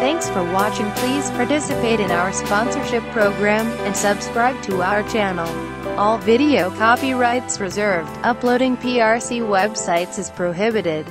Thanks for watching. Please participate in our sponsorship program and subscribe to our channel. All video copyrights reserved. Uploading PRC websites is prohibited.